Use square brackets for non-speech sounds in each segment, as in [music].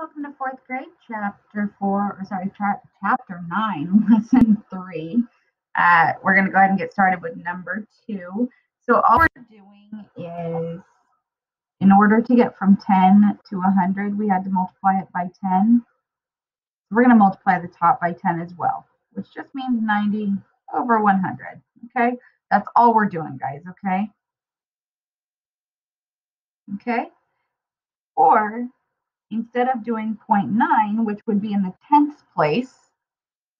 welcome to fourth grade, chapter four, or sorry, tra- chapter nine, [laughs] lesson three. Uh, we're going to go ahead and get started with number two. So all we're doing is, in order to get from 10 to 100, we had to multiply it by 10. We're going to multiply the top by 10 as well, which just means 90 over 100. Okay, that's all we're doing, guys. Okay. Okay. Or instead of doing 0.9, which would be in the tenths place,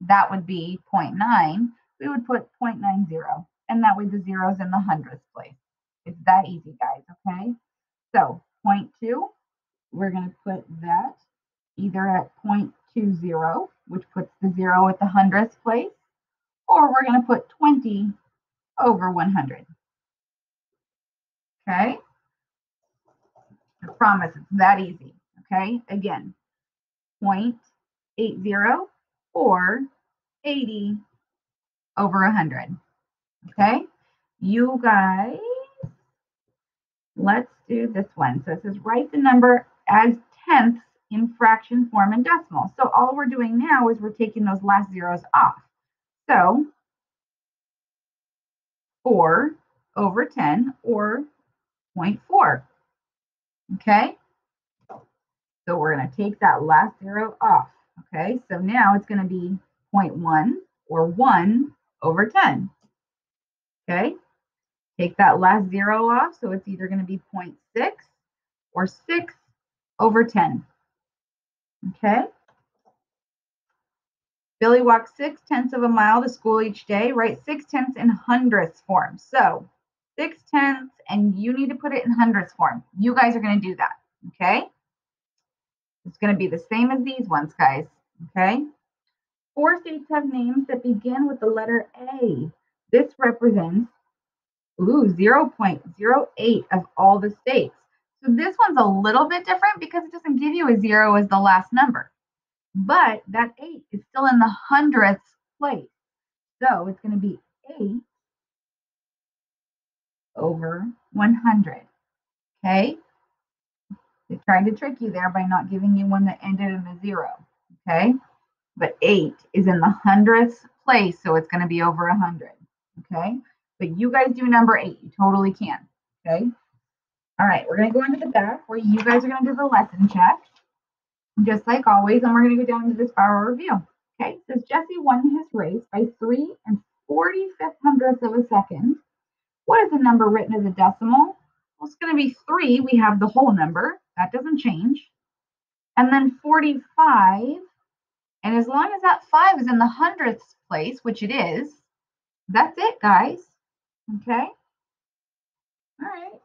that would be 0.9, we would put 0.90. And that way the zero is in the hundredths place. It's that easy, guys, okay? So 0.2, we're going to put that either at 0.20, which puts the zero at the hundredths place, or we're going to put 20 over 100. Okay? I promise it's that easy. Okay, again, 0.80 or 80 over 100. Okay, you guys, let's do this one. So it says write the number as tenths in fraction form and decimal. So all we're doing now is we're taking those last zeros off. So 4 over 10 or 0.4. Okay, so we're going to take that last zero off. Okay, so now it's going to be 0.1 or 1 over 10. Okay, take that last zero off. So it's either going to be 0.6 or 6 over 10. Okay. Billy walks six tenths of a mile to school each day. Write six tenths in hundredths form. So six tenths, and you need to put it in hundredths form. You guys are going to do that. Okay. It's going to be the same as these ones, guys. Okay. Four states have names that begin with the letter A. This represents ooh, 0.08 of all the states. So this one's a little bit different because it doesn't give you a zero as the last number. But that 8 is still in the hundredths place. So it's going to be 8 over 100. Okay. Tried to trick you there by not giving you one that ended in a zero. Okay. But eight is in the hundredths place, so it's going to be over a hundred. Okay. But you guys do number eight. You totally can. Okay. All right. We're going to go into the back where you guys are going to do the lesson check. Just like always, and we're going to go down to this power review. Okay. It says Jesse won his race by three and 45th hundredths of a second. What is the number written as a decimal? Well, it's going to be three. We have the whole number. That doesn't change. And then 45. And as long as that 5 is in the hundredths place, which it is, that's it, guys. Okay? All right.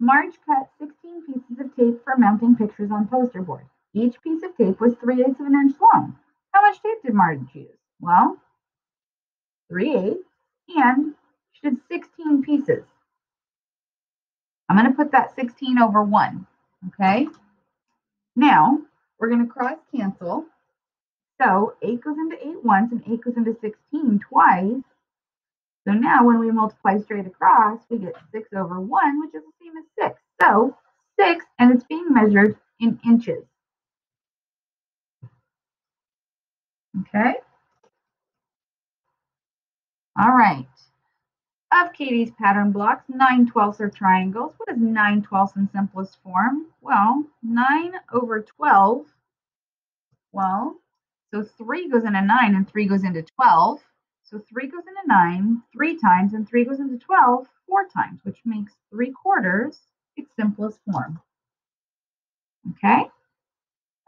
Marge cut 16 pieces of tape for mounting pictures on poster board. Each piece of tape was 3 eighths of an inch long. How much tape did Marge use? Well, 3 eighths, and she did 16 pieces. I'm going to put that 16 over 1. Okay. Now we're going to cross cancel. So 8 goes into 8 once and 8 goes into 16 twice. So now when we multiply straight across, we get 6 over 1, which is the same as 6. So 6, and it's being measured in inches. Okay. All right of Katie's pattern blocks, 9 twelfths are triangles. What is 9 twelfths in simplest form? Well, 9 over 12, well, so 3 goes into 9 and 3 goes into 12. So 3 goes into 9 three times and 3 goes into 12 four times, which makes 3 quarters its simplest form. Okay?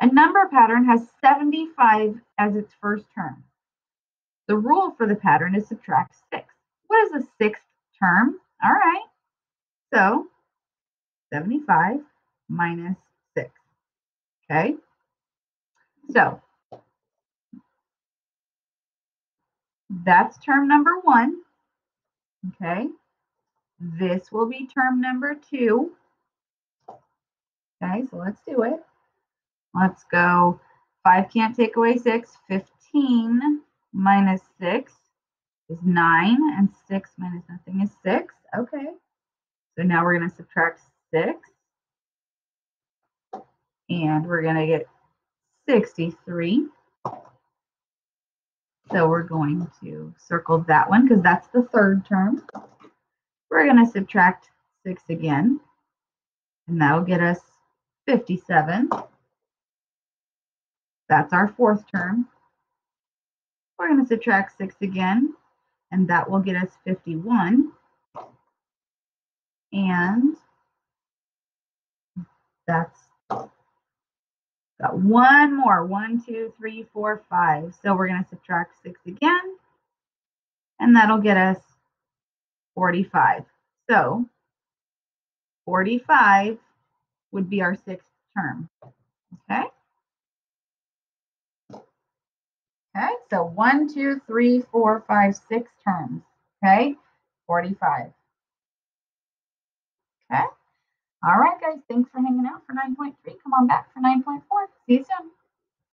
A number pattern has 75 as its first term. The rule for the pattern is subtract 6. What is the sixth term? All right. So 75 minus 6. Okay. So that's term number one. Okay. This will be term number two. Okay, so let's do it. Let's go. 5 can't take away 6. 15 minus 6 is 9, and 6 minus nothing is 6. Okay. So now we're going to subtract 6. And we're going to get 63. So we're going to circle that one because that's the third term. We're going to subtract 6 again, and that will get us 57. That's our fourth term. We're going to subtract 6 again, and that will get us 51. And that's got one more. One, two, three, four, five. So we're going to subtract 6 again, and that'll get us 45. So 45 would be our sixth term. Okay? Okay, so one, two, three, four, five, six terms. Okay, 45. Okay. All right, guys. Thanks for hanging out for 9.3. Come on back for 9.4. See you soon.